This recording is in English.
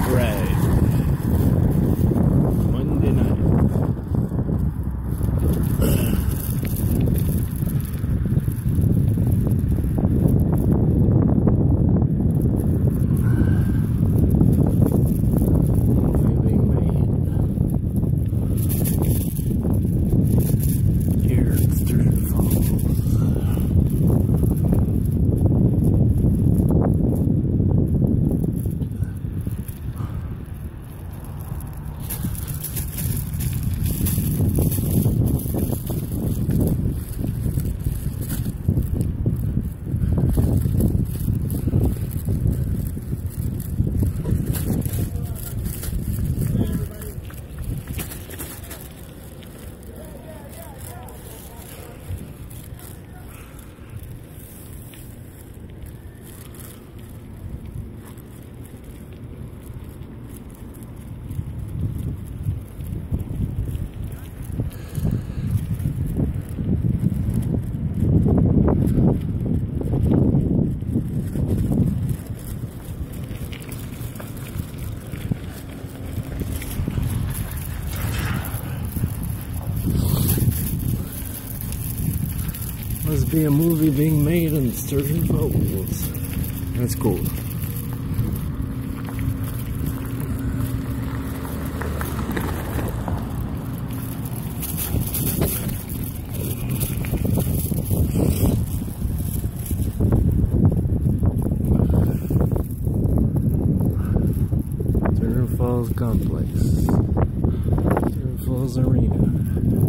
bike ride. Must be a movie being made in Sturgeon Falls. That's cool. Sturgeon Falls Complex. Sturgeon Falls Arena.